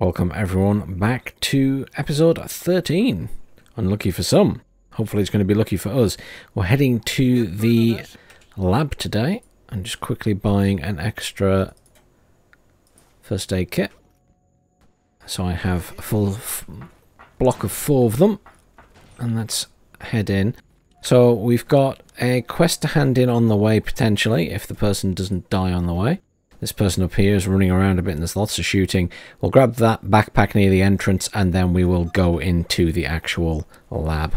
Welcome everyone back to episode 13. Unlucky for some. Hopefully it's going to be lucky for us. We're heading to the lab today. I'm just quickly buying an extra first aid kit. So I have a full block of four of them. And let's head in. So we've got a quest to hand in on the way potentially if the person doesn't die on the way. This person up here is running around a bit and there's lots of shooting. We'll grab that backpack near the entrance and then we will go into the actual lab.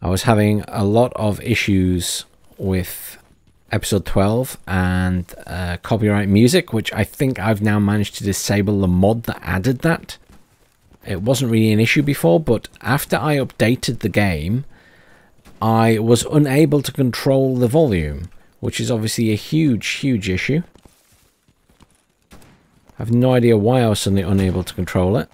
I was having a lot of issues with episode 12 and uh, copyright music, which I think I've now managed to disable the mod that added that. It wasn't really an issue before, but after I updated the game, I was unable to control the volume, which is obviously a huge, huge issue. I have no idea why I was suddenly unable to control it.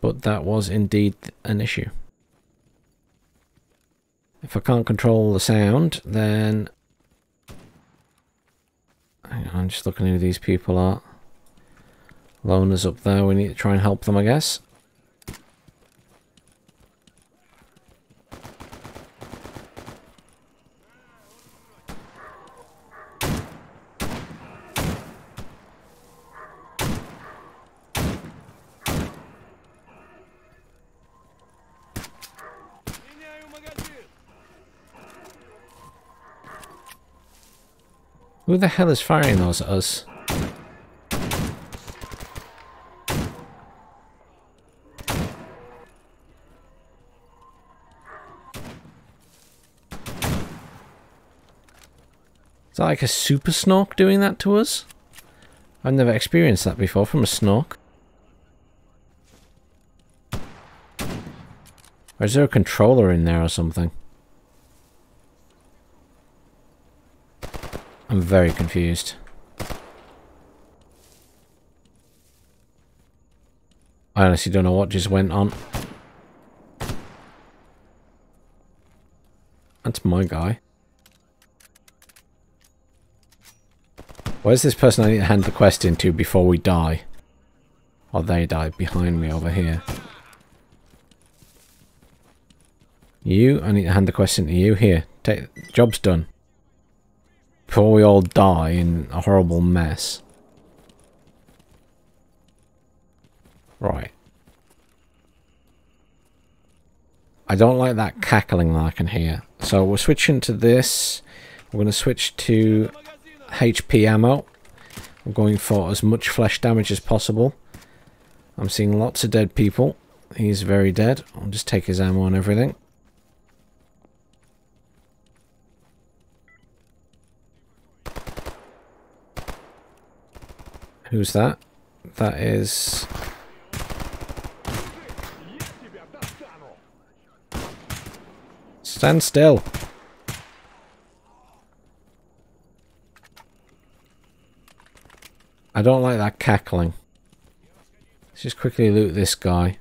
But that was indeed an issue. If I can't control the sound, then... On, I'm just looking who these people are. Loners up there, we need to try and help them, I guess. Who the hell is firing those at us? Is that like a super snork doing that to us? I've never experienced that before from a snork. Or is there a controller in there or something? I'm very confused. I honestly don't know what just went on. That's my guy. Where's this person I need to hand the quest into before we die? Or they die behind me over here. You, I need to hand the quest into you. Here, take job's done before we all die in a horrible mess. Right. I don't like that cackling that I can hear. So we're switching to this. We're going to switch to HP ammo. I'm going for as much flesh damage as possible. I'm seeing lots of dead people. He's very dead. I'll just take his ammo and everything. Who's that? That is... Stand still. I don't like that cackling. Let's just quickly loot this guy.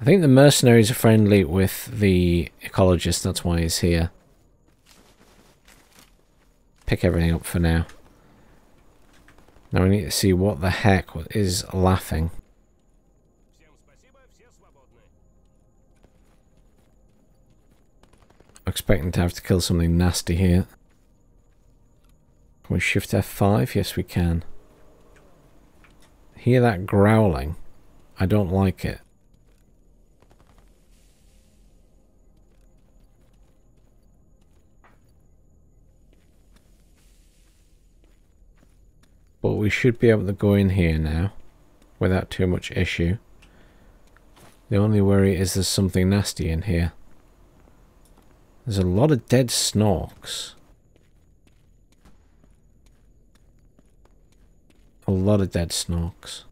I think the mercenaries are friendly with the ecologist, that's why he's here. Pick everything up for now. Now we need to see what the heck is laughing. I'm Expecting to have to kill something nasty here. Can we shift F5? Yes we can. Hear that growling? I don't like it. But we should be able to go in here now without too much issue. The only worry is there's something nasty in here. There's a lot of dead snorks. A lot of dead snorks.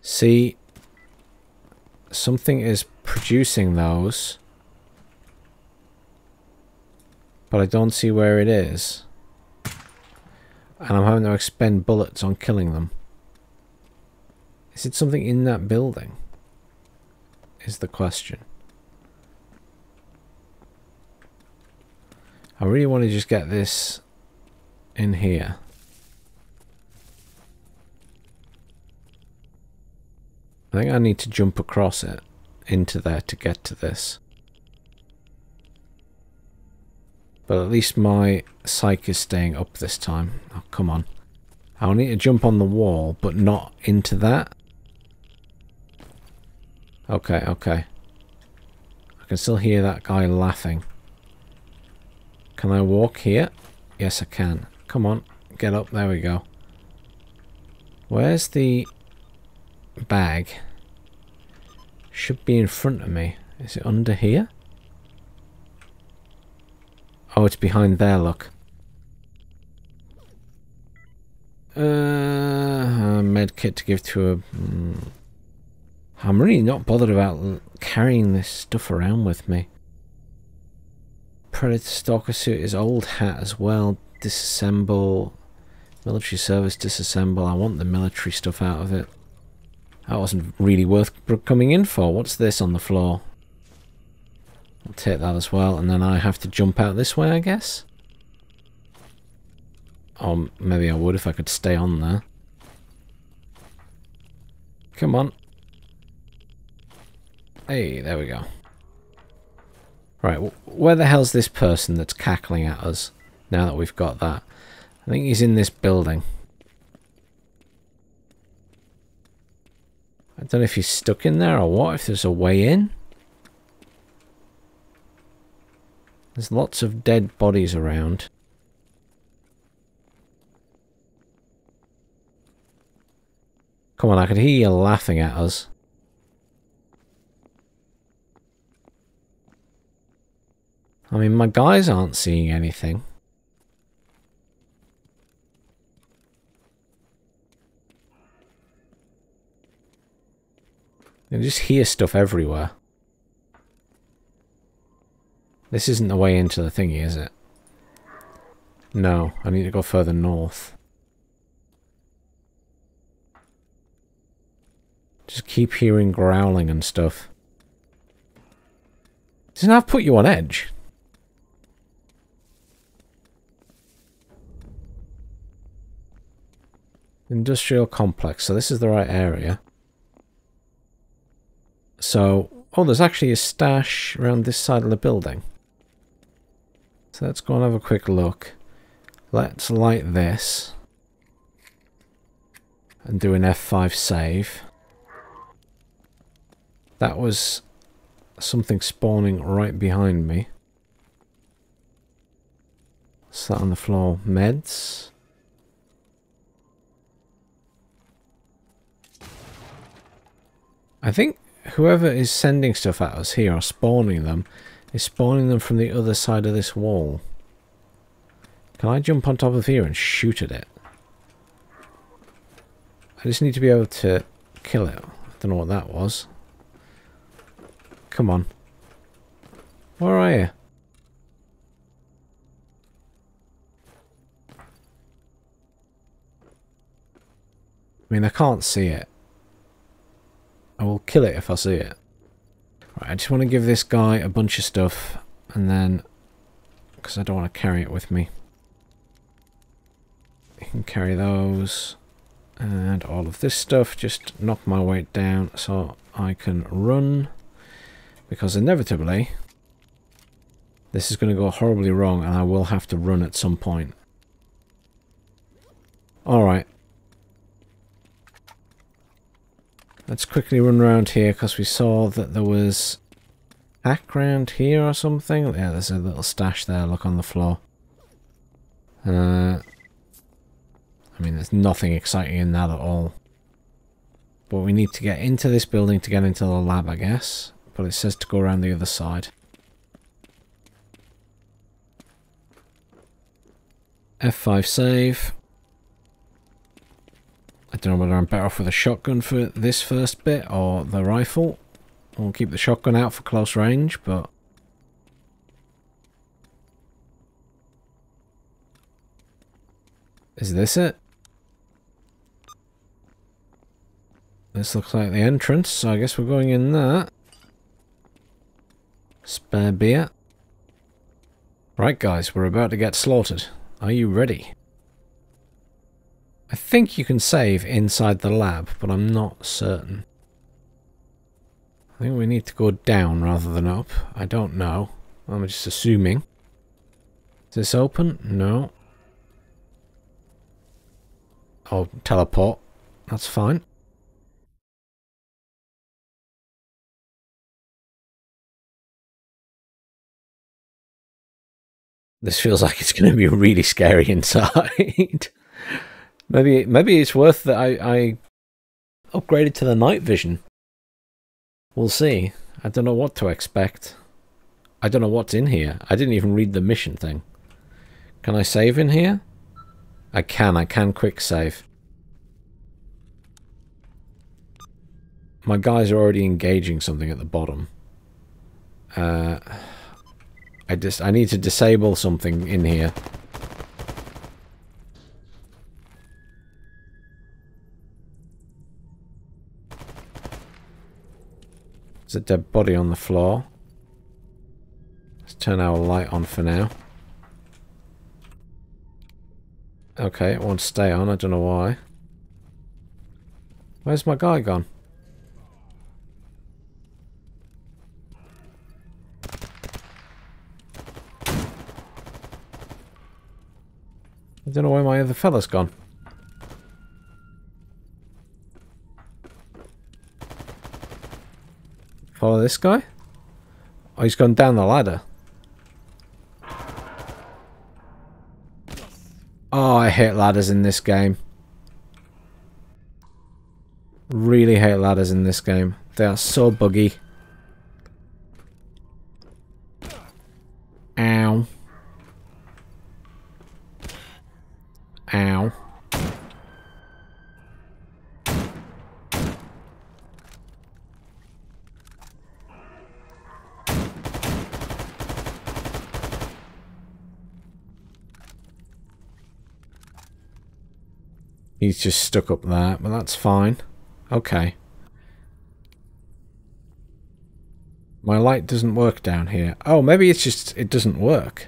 See, something is producing those. But I don't see where it is. And I'm having to expend bullets on killing them. Is it something in that building? Is the question. I really want to just get this in here. I think I need to jump across it into there to get to this. But at least my psyche is staying up this time. Oh, come on. I'll need to jump on the wall, but not into that. Okay, okay. I can still hear that guy laughing. Can I walk here? Yes, I can. Come on, get up. There we go. Where's the bag? Should be in front of me. Is it under here? Oh, it's behind there, look. Uh, med kit to give to a... Mm, I'm really not bothered about carrying this stuff around with me. Predator Stalker suit is old hat as well. Disassemble. Military service disassemble. I want the military stuff out of it. That wasn't really worth coming in for. What's this on the floor? I'll take that as well. And then I have to jump out this way, I guess? Or maybe I would if I could stay on there. Come on. Hey, there we go. Right, where the hell's this person that's cackling at us now that we've got that? I think he's in this building. I don't know if he's stuck in there or what, if there's a way in. There's lots of dead bodies around. Come on, I can hear you laughing at us. I mean, my guys aren't seeing anything. You just hear stuff everywhere. This isn't the way into the thingy, is it? No, I need to go further north. Just keep hearing growling and stuff. Doesn't that put you on edge? Industrial complex. So this is the right area. So, oh, there's actually a stash around this side of the building. So let's go and have a quick look. Let's light this. And do an F5 save. That was something spawning right behind me. Sat on the floor. Meds. I think whoever is sending stuff at us here or spawning them is spawning them from the other side of this wall. Can I jump on top of here and shoot at it? I just need to be able to kill it. I don't know what that was. Come on. Where are you? I mean, I can't see it. I will kill it if I see it. Right, I just want to give this guy a bunch of stuff and then because I don't want to carry it with me. I can carry those and all of this stuff just knock my weight down so I can run because inevitably this is going to go horribly wrong and I will have to run at some point. Alright, Let's quickly run around here because we saw that there was background here or something. Yeah, there's a little stash there. Look on the floor. Uh, I mean, there's nothing exciting in that at all. But we need to get into this building to get into the lab, I guess. But it says to go around the other side. F5 save. I don't know whether I'm better off with a shotgun for this first bit or the rifle. I'll keep the shotgun out for close range, but... Is this it? This looks like the entrance, so I guess we're going in there. Spare beer. Right guys, we're about to get slaughtered. Are you ready? I think you can save inside the lab, but I'm not certain. I think we need to go down rather than up. I don't know. I'm just assuming. Is this open? No. Oh, teleport. That's fine. This feels like it's going to be really scary inside. Maybe maybe it's worth that I, I upgraded to the night vision. We'll see. I don't know what to expect. I don't know what's in here. I didn't even read the mission thing. Can I save in here? I can. I can quick save. My guys are already engaging something at the bottom. Uh, I just I need to disable something in here. There's a dead body on the floor. Let's turn our light on for now. Okay, it won't stay on. I don't know why. Where's my guy gone? I don't know where my other fella's gone. Follow this guy? Oh, he's gone down the ladder. Oh, I hate ladders in this game. Really hate ladders in this game. They are so buggy. Ow. Ow. Just stuck up there, but that's fine. Okay. My light doesn't work down here. Oh, maybe it's just, it doesn't work.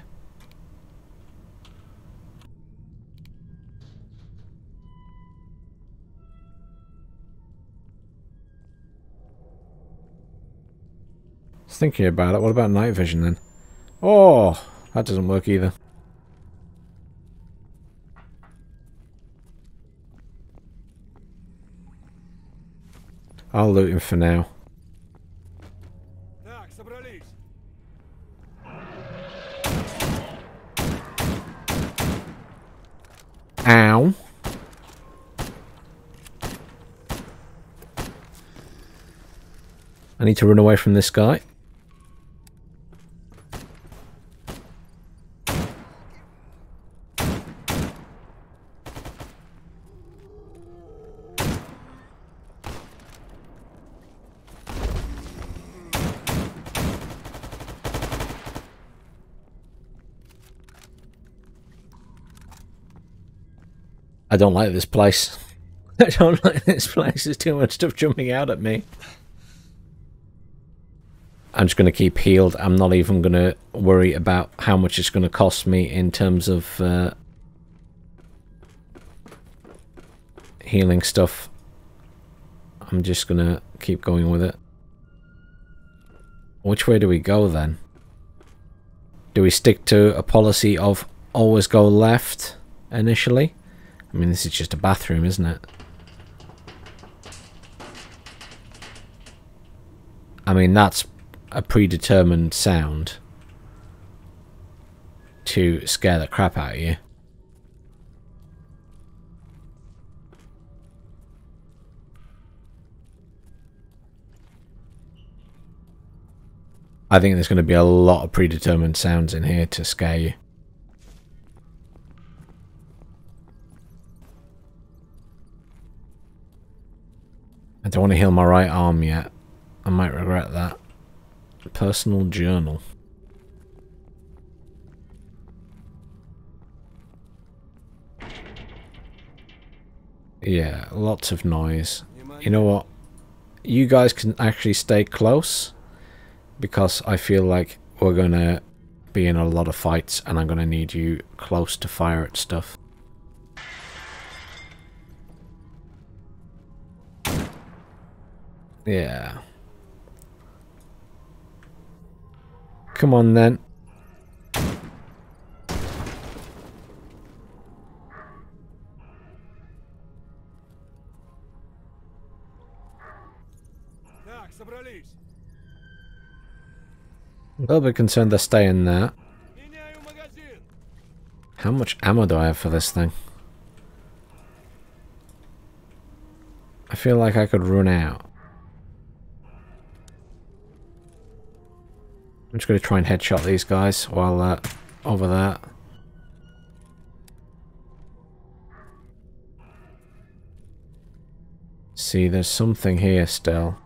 thinking about it. What about night vision then? Oh, that doesn't work either. I'll loot him for now. Ow. I need to run away from this guy. Don't like this place. I don't like this place. There's too much stuff jumping out at me. I'm just going to keep healed. I'm not even going to worry about how much it's going to cost me in terms of uh, healing stuff. I'm just going to keep going with it. Which way do we go then? Do we stick to a policy of always go left initially? I mean, this is just a bathroom, isn't it? I mean, that's a predetermined sound to scare the crap out of you. I think there's going to be a lot of predetermined sounds in here to scare you. I don't want to heal my right arm yet. I might regret that. Personal journal. Yeah, lots of noise. You know what? You guys can actually stay close because I feel like we're going to be in a lot of fights and I'm going to need you close to fire at stuff. Yeah. Come on then. A little bit concerned they're staying there. How much ammo do I have for this thing? I feel like I could run out. I'm just going to try and headshot these guys while uh, over there. See, there's something here still.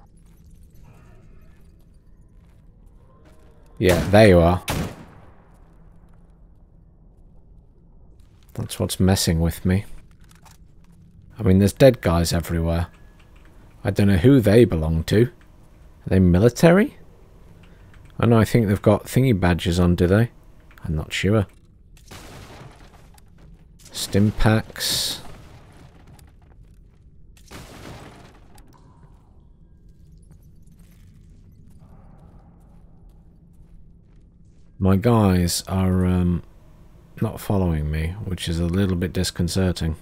Yeah, there you are. That's what's messing with me. I mean, there's dead guys everywhere. I don't know who they belong to. Are they military? I think they've got thingy badges on, do they? I'm not sure. Stim packs. My guys are um, not following me, which is a little bit disconcerting.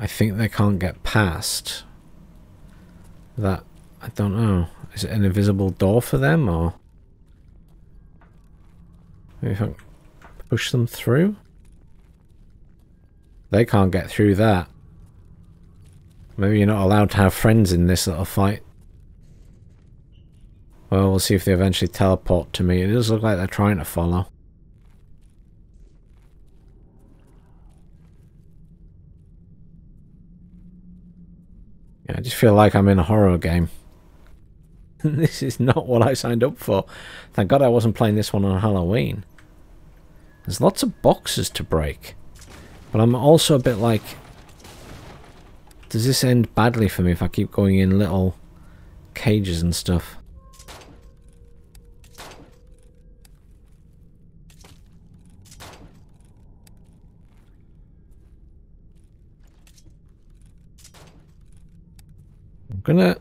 I think they can't get past that. I don't know. Is it an invisible door for them, or maybe if I push them through? They can't get through that. Maybe you're not allowed to have friends in this little fight. Well, we'll see if they eventually teleport to me. It does look like they're trying to follow. Yeah, I just feel like I'm in a horror game. this is not what I signed up for. Thank God I wasn't playing this one on Halloween. There's lots of boxes to break. But I'm also a bit like... Does this end badly for me if I keep going in little cages and stuff? I'm gonna...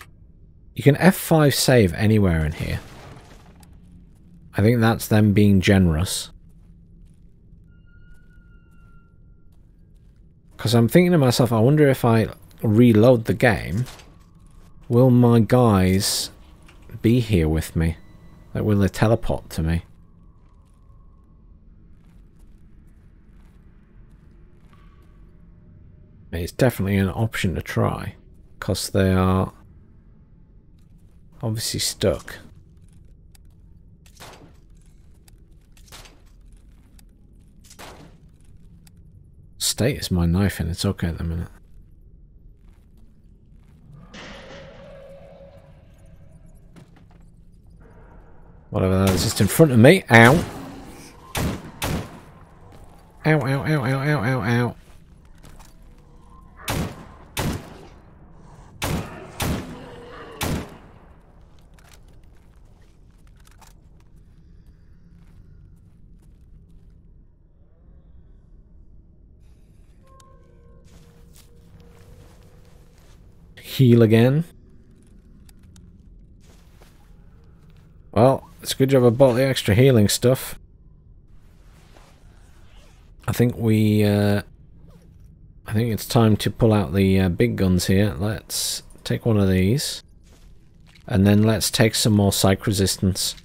You can F5 save anywhere in here. I think that's them being generous. Because I'm thinking to myself, I wonder if I reload the game, will my guys be here with me? Like, will they teleport to me? It's definitely an option to try because they are obviously stuck. State is my knife and it's okay at the minute. Whatever that is just in front of me. Ow. Ow, ow, ow, ow, ow, ow, ow. Heal again. Well, it's a good job I bought the extra healing stuff. I think we... Uh, I think it's time to pull out the uh, big guns here. Let's take one of these. And then let's take some more psych resistance.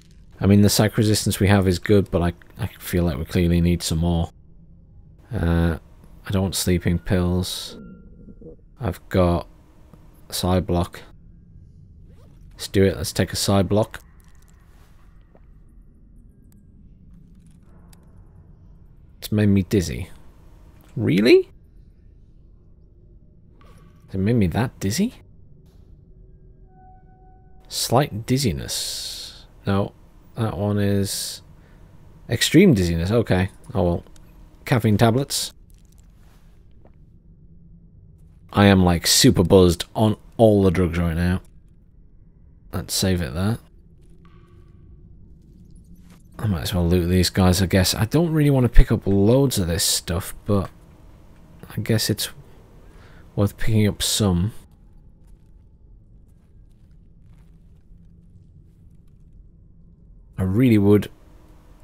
I mean, the psych resistance we have is good, but I, I feel like we clearly need some more. Uh, I don't want sleeping pills. I've got Psy-block. Let's do it. Let's take a psy-block. It's made me dizzy. Really? It made me that dizzy? Slight dizziness. No, that one is extreme dizziness. Okay. Oh well. Caffeine tablets. I am like super buzzed on all the drugs right now. Let's save it there. I might as well loot these guys, I guess. I don't really want to pick up loads of this stuff, but I guess it's worth picking up some. I really would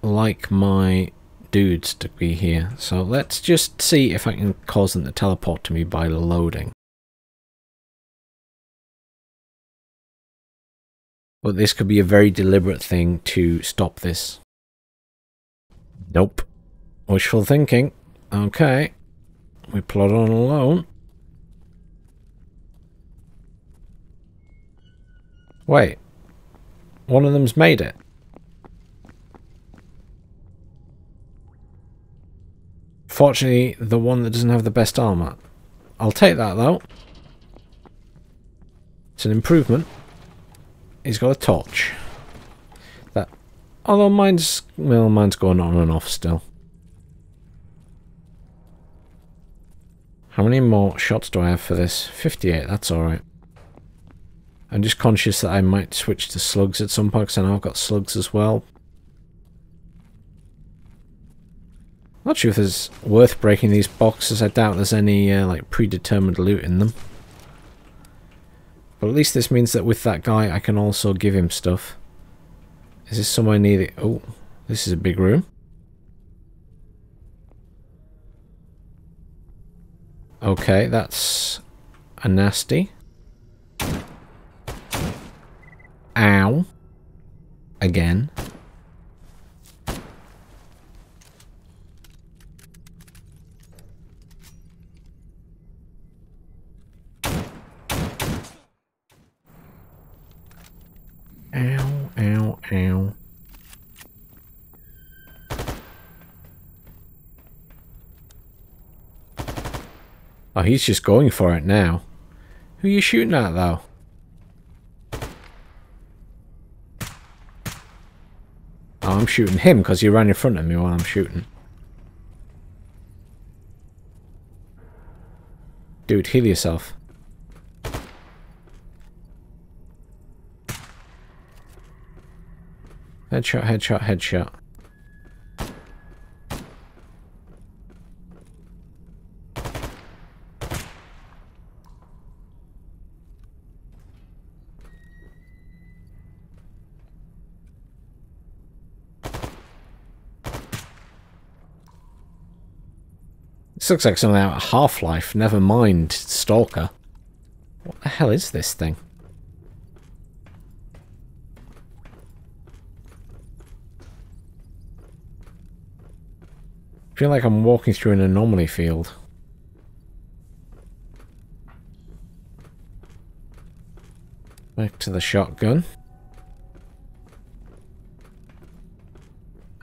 like my dudes to be here. So let's just see if I can cause them to teleport to me by loading. But this could be a very deliberate thing to stop this. Nope. Wishful thinking. Okay. We plod on alone. Wait. One of them's made it. Fortunately, the one that doesn't have the best armor. I'll take that, though. It's an improvement. He's got a torch. That, although mine's, well, mine's going on and off still. How many more shots do I have for this? 58, that's alright. I'm just conscious that I might switch to slugs at some point because I know I've got slugs as well. Not sure if it's worth breaking these boxes. I doubt there's any uh, like predetermined loot in them. But at least this means that with that guy I can also give him stuff. Is this somewhere near the... Oh, this is a big room. Okay, that's a nasty. Ow. Again. Ow, ow, ow. Oh, he's just going for it now. Who are you shooting at, though? Oh, I'm shooting him because he ran in front of me while I'm shooting. Dude, heal yourself. Headshot, headshot, headshot. This looks like something out of Half-Life, never mind Stalker. What the hell is this thing? I feel like I'm walking through an anomaly field. Back to the shotgun.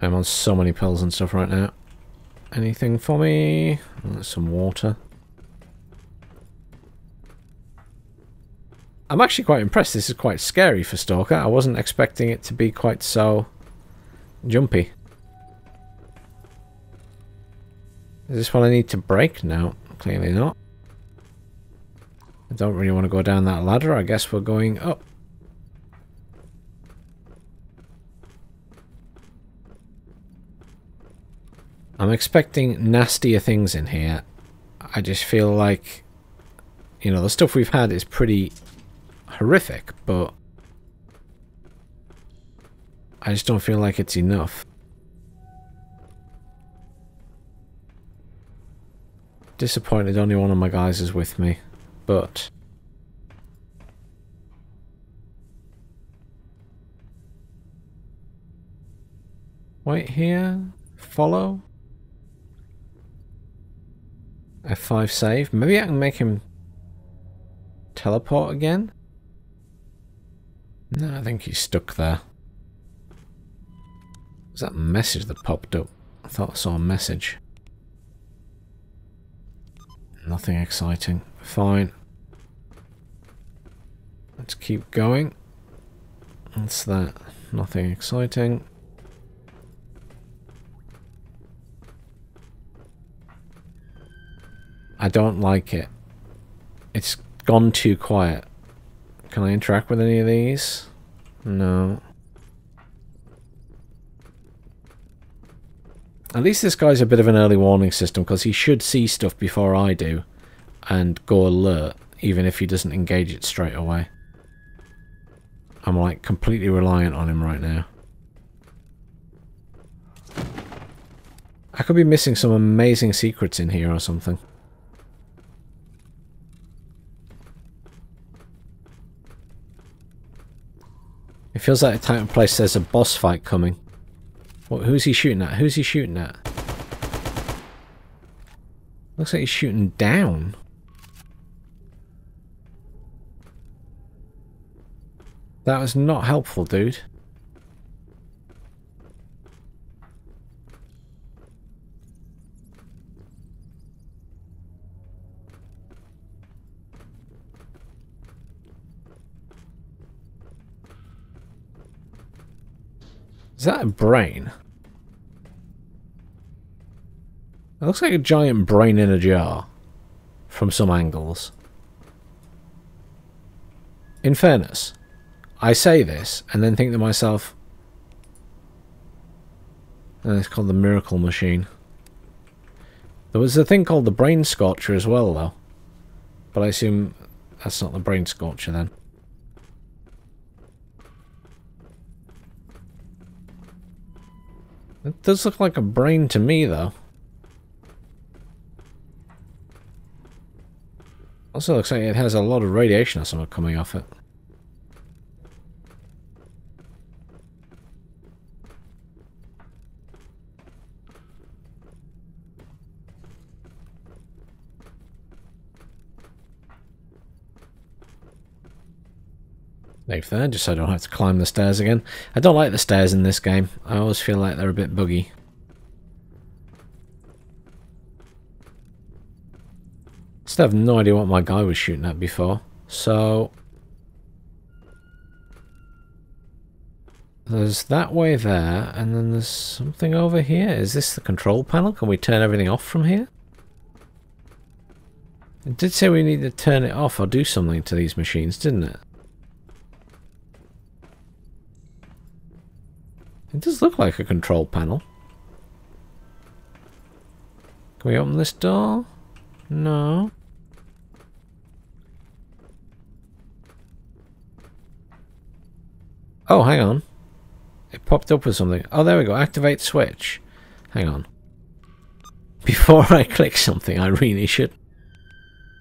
I'm on so many pills and stuff right now. Anything for me? Oh, some water. I'm actually quite impressed. This is quite scary for Stalker. I wasn't expecting it to be quite so jumpy. Is this what I need to break? No, clearly not. I don't really want to go down that ladder. I guess we're going up. I'm expecting nastier things in here. I just feel like, you know, the stuff we've had is pretty horrific, but I just don't feel like it's enough. Disappointed only one of my guys is with me, but... Wait here, follow. F5 save. Maybe I can make him teleport again? No, I think he's stuck there. Was that message that popped up? I thought I saw a message. Nothing exciting. Fine. Let's keep going. What's that? Nothing exciting. I don't like it. It's gone too quiet. Can I interact with any of these? No. At least this guy's a bit of an early warning system because he should see stuff before I do and go alert even if he doesn't engage it straight away. I'm like completely reliant on him right now. I could be missing some amazing secrets in here or something. It feels like a type of place there's a boss fight coming. What, who's he shooting at? Who's he shooting at? Looks like he's shooting down. That was not helpful, dude. Is that a brain? It looks like a giant brain in a jar. From some angles. In fairness, I say this and then think to myself, and it's called the Miracle Machine. There was a thing called the Brain Scorcher as well, though. But I assume that's not the Brain Scorcher then. It does look like a brain to me, though. Also looks like it has a lot of radiation or something coming off it. Leave there, just so I don't have to climb the stairs again. I don't like the stairs in this game. I always feel like they're a bit buggy. Still have no idea what my guy was shooting at before. So... There's that way there, and then there's something over here. Is this the control panel? Can we turn everything off from here? It did say we need to turn it off or do something to these machines, didn't it? It does look like a control panel. Can we open this door? No. Oh, hang on. It popped up with something. Oh, there we go. Activate switch. Hang on. Before I click something, I really should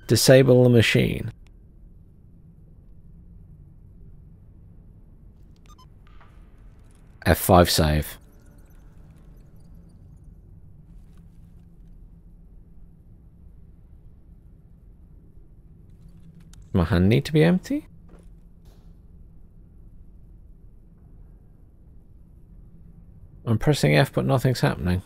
disable the machine. F5 save. My hand need to be empty? I'm pressing F but nothing's happening.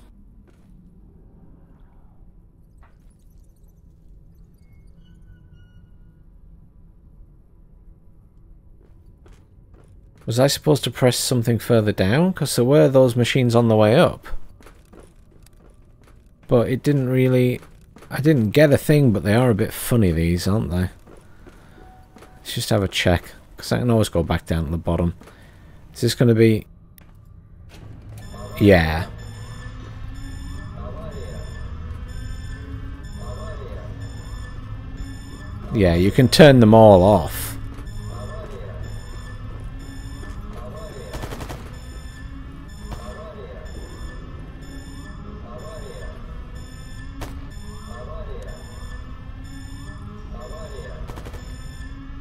Was I supposed to press something further down? Because there were those machines on the way up. But it didn't really... I didn't get a thing, but they are a bit funny, these, aren't they? Let's just have a check. Because I can always go back down to the bottom. Is this going to be... Yeah. Yeah, you can turn them all off.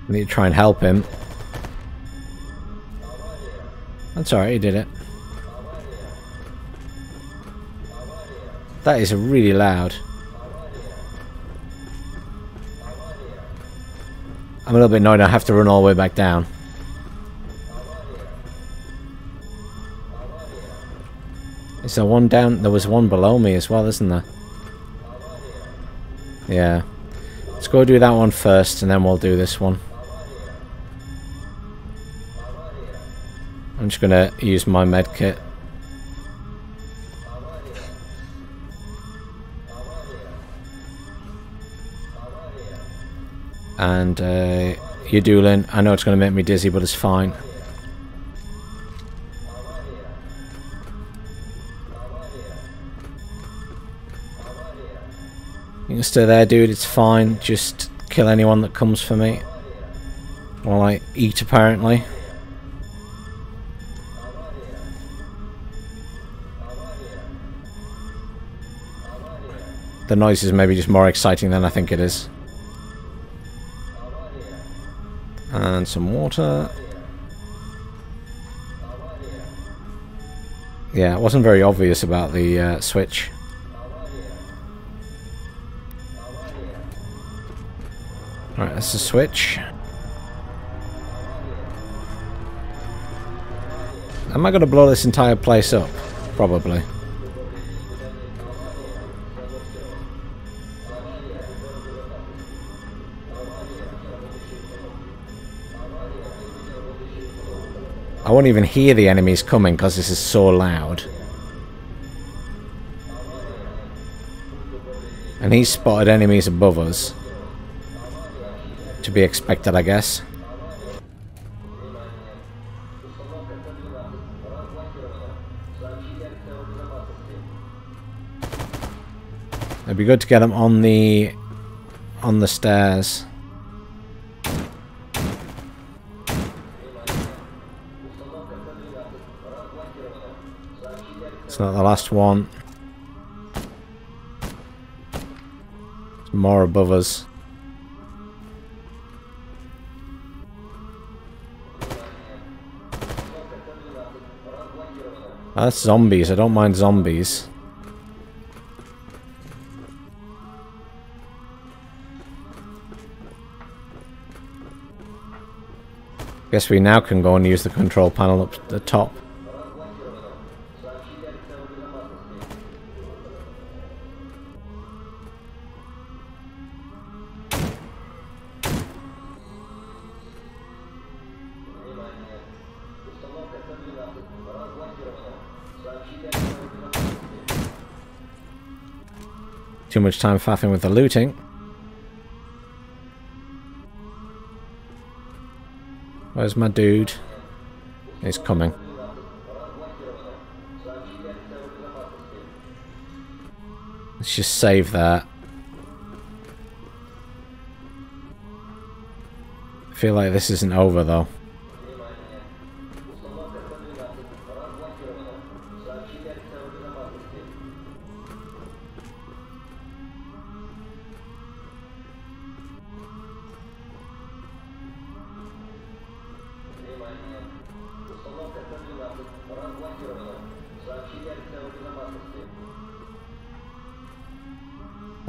Need to try and help him. That's alright, he did it. That is really loud. I'm a little bit annoyed I have to run all the way back down. Is there one down? There was one below me as well, isn't there? Yeah. Let's go do that one first and then we'll do this one. I'm just to use my med kit. And uh, you're dueling. I know it's to make me dizzy, but it's fine. You can stay there, dude. It's fine. Just kill anyone that comes for me. While I eat, apparently. The noise is maybe just more exciting than I think it is. And some water. Yeah, it wasn't very obvious about the uh, switch. Alright, that's the switch. Am I going to blow this entire place up? Probably. Won't even hear the enemies coming because this is so loud. And he's spotted enemies above us. To be expected, I guess. It'd be good to get them on the on the stairs. It's not the last one. There's more above us. Ah, that's zombies. I don't mind zombies. Guess we now can go and use the control panel up the top. Much time faffing with the looting. Where's my dude? He's coming. Let's just save that. I feel like this isn't over though.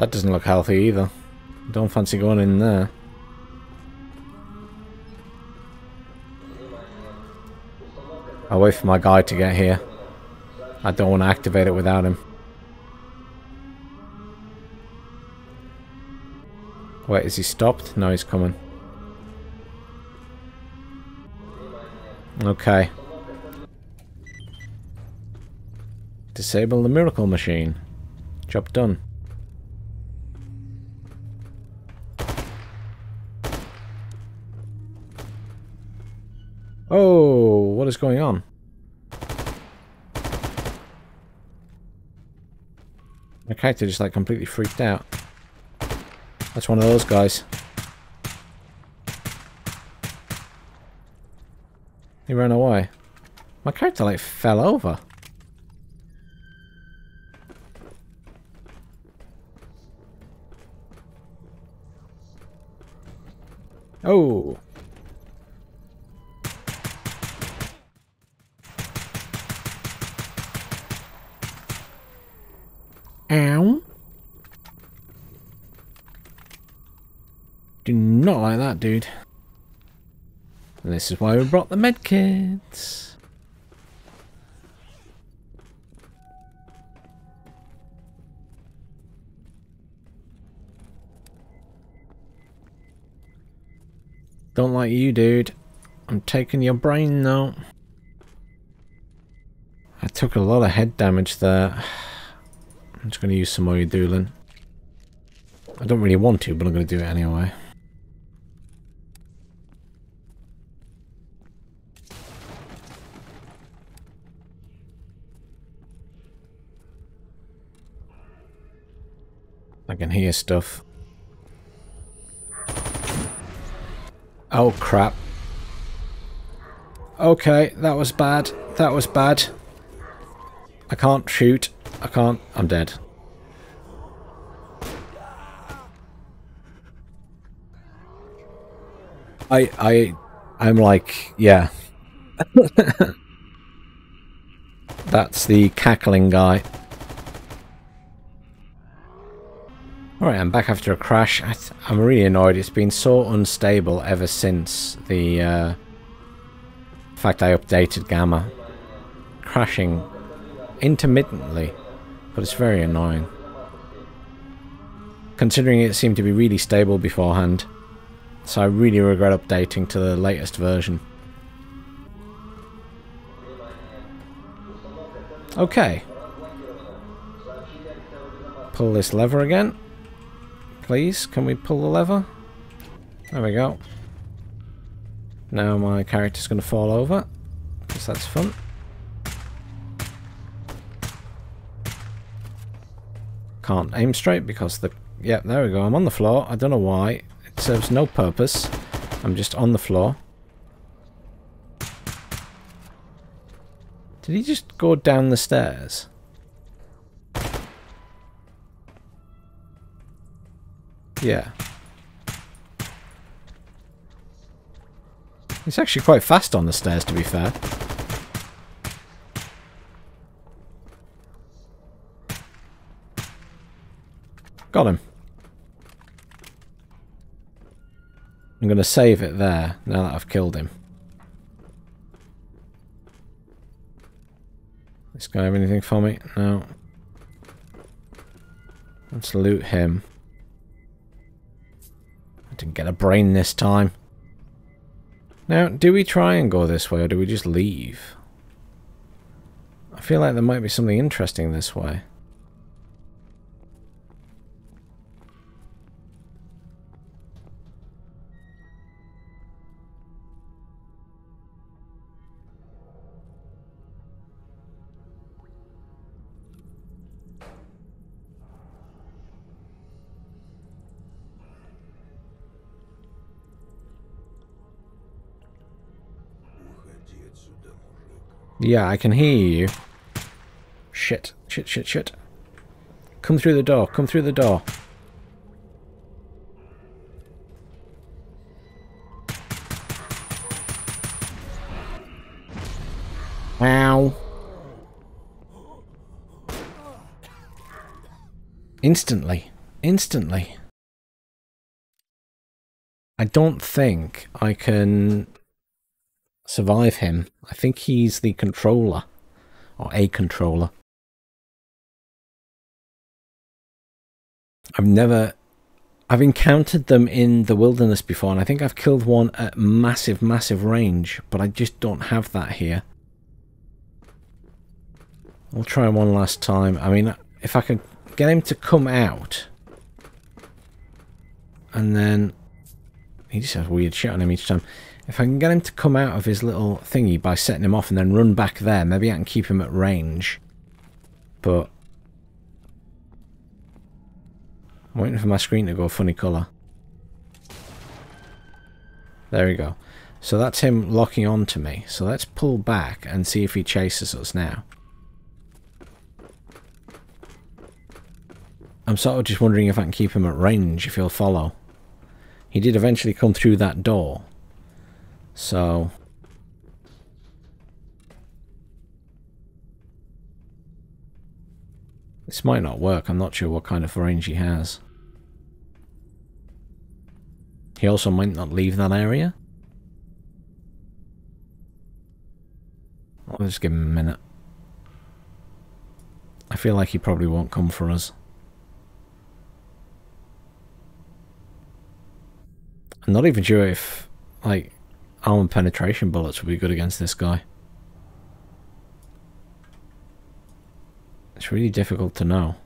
That doesn't look healthy either. Don't fancy going in there. I'll wait for my guy to get here. I don't want to activate it without him. Wait, is he stopped? No, he's coming. Okay. Disable the miracle machine. Job done. Going on? My character just like completely freaked out. That's one of those guys. He ran away. My character like fell over. Oh. Ow. Do not like that, dude. And this is why we brought the medkits. Don't like you, dude. I'm taking your brain now. I took a lot of head damage there. I'm just going to use some more Udulin. I don't really want to, but I'm going to do it anyway. I can hear stuff. Oh crap. Okay, that was bad. That was bad. I can't shoot. I can't. I'm dead. I I I'm like, yeah. That's the cackling guy. Alright, I'm back after a crash. I am really annoyed. It's been so unstable ever since the uh, fact I updated Gamma. Crashing intermittently, but it's very annoying. Considering it seemed to be really stable beforehand. So I really regret updating to the latest version. Okay. Pull this lever again. Please, can we pull the lever? There we go. Now my character's going to fall over. Because that's fun. Can't aim straight because the... Yeah, there we go. I'm on the floor. I don't know why. It serves no purpose. I'm just on the floor. Did he just go down the stairs? Yeah. He's actually quite fast on the stairs, to be fair. Got him. I'm going to save it there, now that I've killed him. This guy have anything for me? No. Let's loot him. I didn't get a brain this time. Now, do we try and go this way, or do we just leave? I feel like there might be something interesting this way. Yeah, I can hear you. Shit, shit, shit, shit. Come through the door, come through the door. Ow. Instantly. Instantly. I don't think I can survive him. I think he's the controller, or a controller. I've never... I've encountered them in the wilderness before, and I think I've killed one at massive, massive range, but I just don't have that here. I'll try one last time. I mean, if I can get him to come out, and then... He just has weird shit on him each time. If I can get him to come out of his little thingy by setting him off and then run back there, maybe I can keep him at range. But... I'm waiting for my screen to go funny colour. There we go. So that's him locking on to me. So let's pull back and see if he chases us now. I'm sort of just wondering if I can keep him at range, if he'll follow. He did eventually come through that door. So... This might not work. I'm not sure what kind of range he has. He also might not leave that area. I'll just give him a minute. I feel like he probably won't come for us. I'm not even sure if, like, Oh, armor penetration bullets would be good against this guy. It's really difficult to know.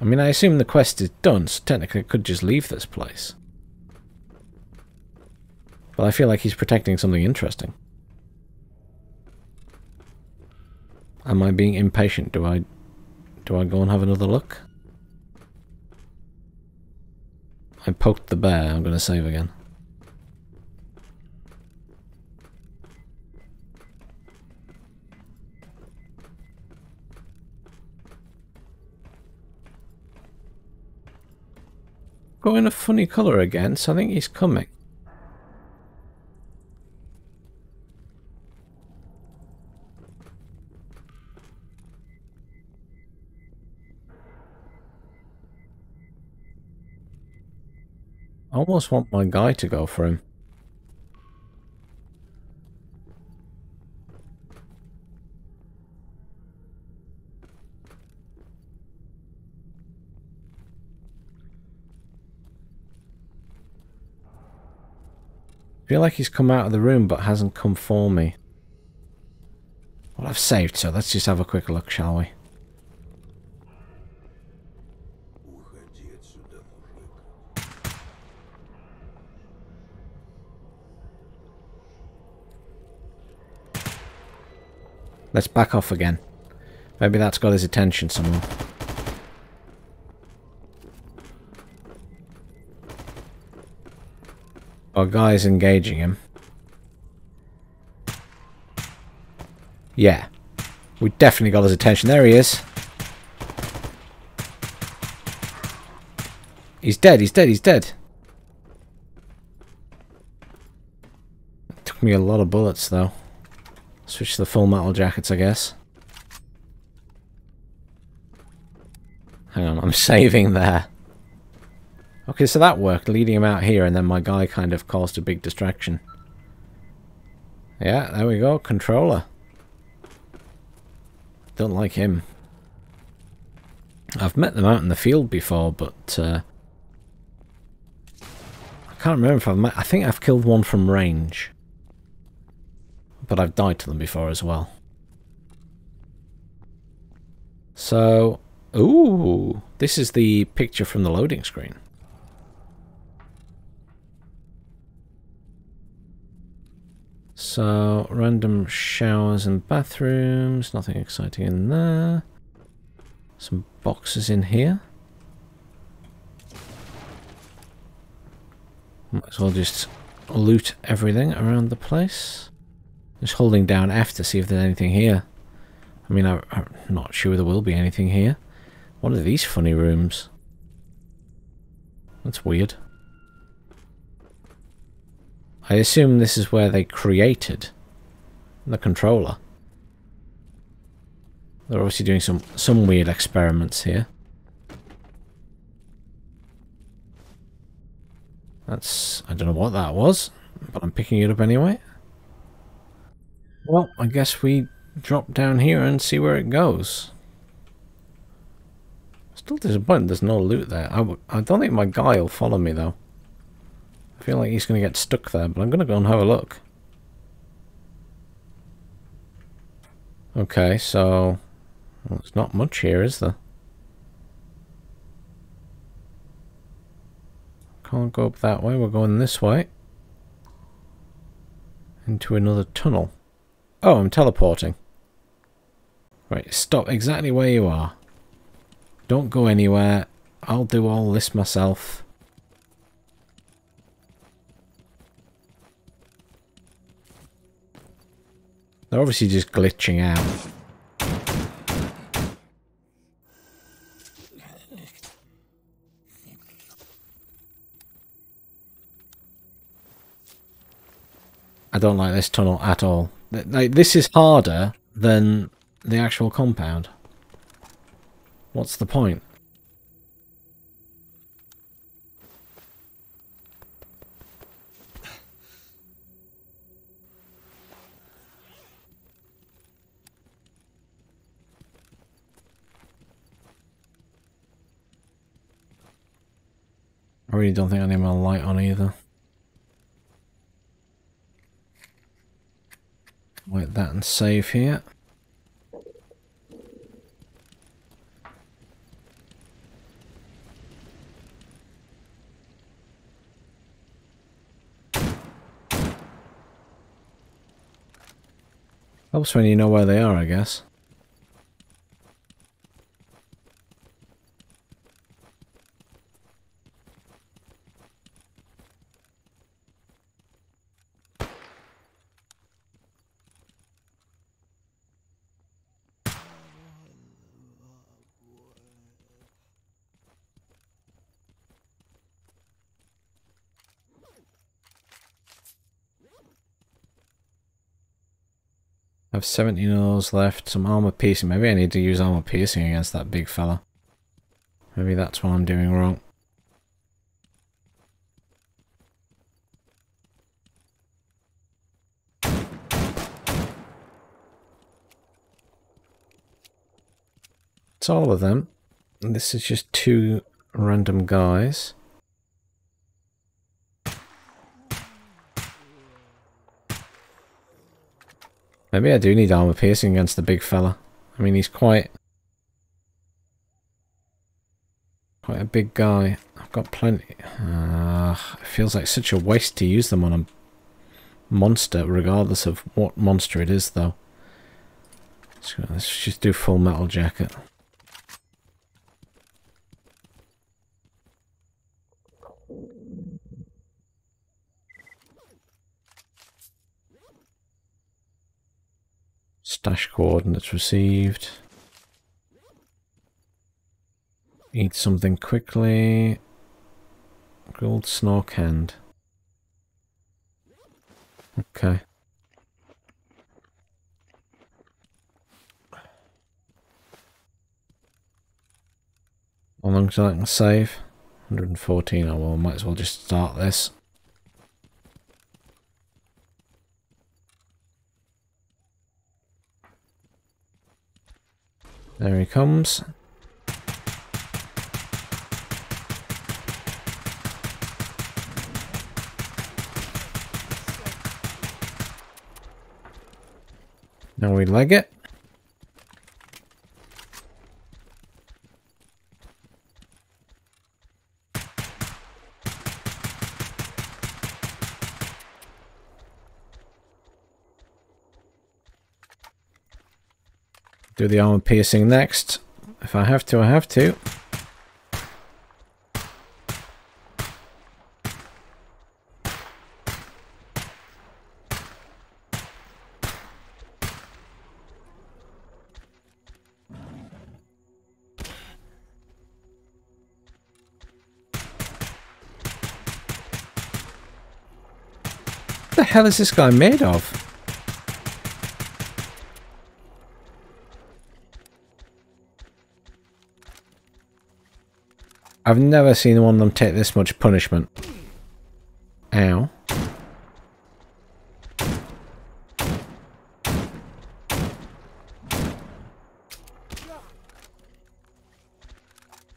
I mean, I assume the quest is done, so technically I could just leave this place. But I feel like he's protecting something interesting. Am I being impatient? Do I do I go and have another look? I poked the bear. I'm going to save again. Going a funny colour again, so I think he's coming. I almost want my guy to go for him. Feel like he's come out of the room but hasn't come for me. Well, I've saved, so let's just have a quick look, shall we? Let's back off again. Maybe that's got his attention somewhere. Our guy's engaging him. Yeah. We definitely got his attention. There he is. He's dead, he's dead, he's dead. Took me a lot of bullets, though. Switch to the full metal jackets, I guess. Hang on, I'm saving there. Okay, so that worked, leading him out here, and then my guy kind of caused a big distraction. Yeah, there we go, controller. Don't like him. I've met them out in the field before, but uh, I can't remember if I've met... I think I've killed one from range but I've died to them before as well. So, ooh, this is the picture from the loading screen. So, random showers and bathrooms, nothing exciting in there. Some boxes in here. Might as well just loot everything around the place. Just holding down F to see if there's anything here. I mean, I, I'm not sure there will be anything here. What are these funny rooms? That's weird. I assume this is where they created the controller. They're obviously doing some, some weird experiments here. That's... I don't know what that was, but I'm picking it up anyway. Well, I guess we drop down here and see where it goes. Still disappointed there's no loot there. I, I don't think my guy will follow me, though. I feel like he's going to get stuck there, but I'm going to go and have a look. Okay, so... Well, there's not much here, is there? Can't go up that way, we're going this way. Into another tunnel. Oh, I'm teleporting. Right, stop exactly where you are. Don't go anywhere. I'll do all this myself. They're obviously just glitching out. I don't like this tunnel at all. Like, this is harder than the actual compound. What's the point? I really don't think I need my light on either. Wait that and save here. Helps when you know where they are, I guess. Have 17 of those left. Some armor piercing. Maybe I need to use armor piercing against that big fella. Maybe that's what I'm doing wrong. It's all of them. and This is just two random guys. Maybe I do need armor piercing against the big fella. I mean, he's quite... Quite a big guy. I've got plenty... Uh, it feels like such a waste to use them on a monster, regardless of what monster it is, though. Let's just do full metal jacket. Stash coordinates received. Eat something quickly. Gold snork hand. Okay. How long till I can save? 114. Oh well, might as well just start this. There he comes. Now we leg it. Do the armor piercing next. If I have to, I have to. What the hell is this guy made of? I've never seen one of them take this much punishment. Ow.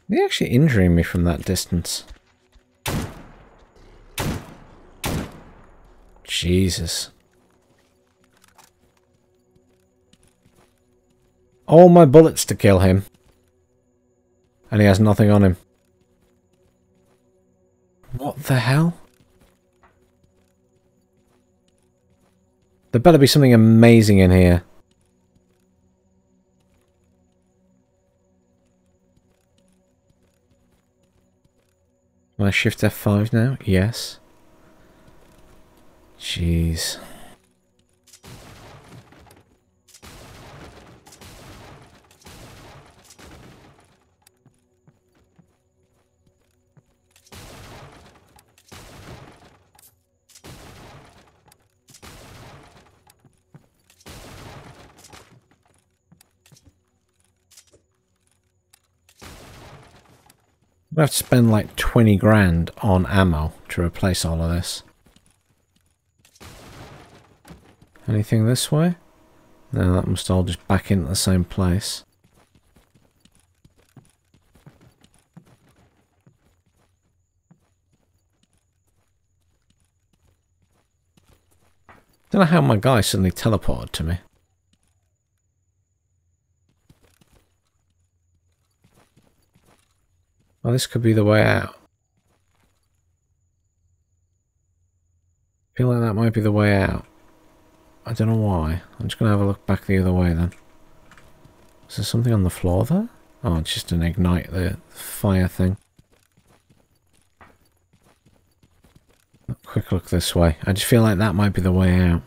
They actually injuring me from that distance. Jesus. All my bullets to kill him. And he has nothing on him. What the hell? There better be something amazing in here. Can I shift F5 now? Yes. Jeez. I have to spend like 20 grand on ammo to replace all of this. Anything this way? No, that must all just back into the same place. Don't know how my guy suddenly teleported to me. Well, this could be the way out. I feel like that might be the way out. I don't know why. I'm just going to have a look back the other way then. Is there something on the floor there? Oh, it's just an ignite the fire thing. Quick look this way. I just feel like that might be the way out.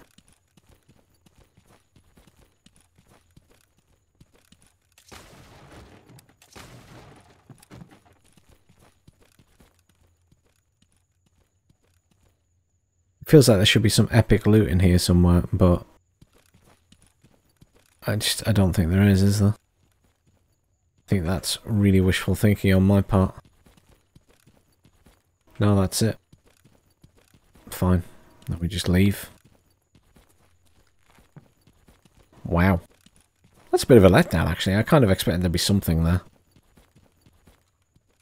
Feels like there should be some epic loot in here somewhere, but... I just, I don't think there is, is there? I think that's really wishful thinking on my part. No, that's it. Fine. Let me just leave. Wow. That's a bit of a letdown, actually. I kind of expected there'd be something there.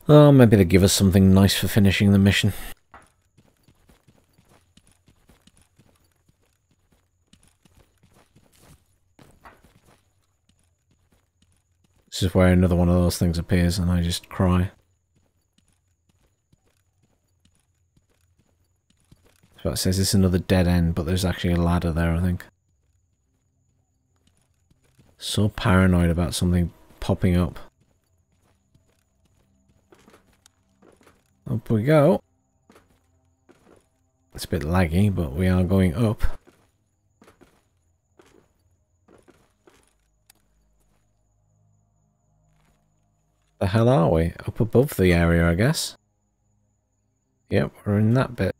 Oh, maybe they give us something nice for finishing the mission. This is where another one of those things appears and I just cry. So it says it's another dead end, but there's actually a ladder there, I think. So paranoid about something popping up. Up we go. It's a bit laggy, but we are going up. The hell are we? Up above the area, I guess. Yep, we're in that bit.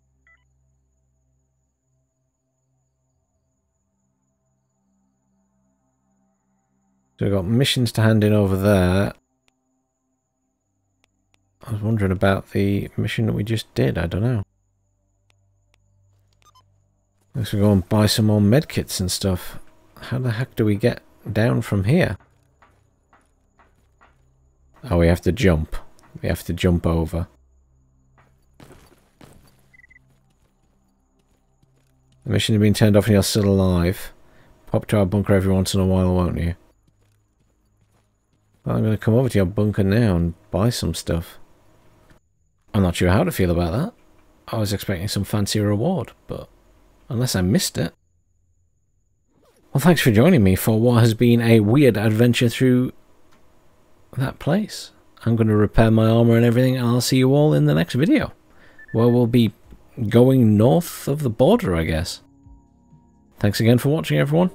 So we've got missions to hand in over there. I was wondering about the mission that we just did. I don't know. Let's go and buy some more medkits and stuff. How the heck do we get down from here? Oh, we have to jump. We have to jump over. The mission has been turned off and you're still alive. Pop to our bunker every once in a while, won't you? Well, I'm going to come over to your bunker now and buy some stuff. I'm not sure how to feel about that. I was expecting some fancy reward, but unless I missed it. Well, thanks for joining me for what has been a weird adventure through that place. I'm going to repair my armor and everything, and I'll see you all in the next video, where we'll be going north of the border, I guess. Thanks again for watching, everyone.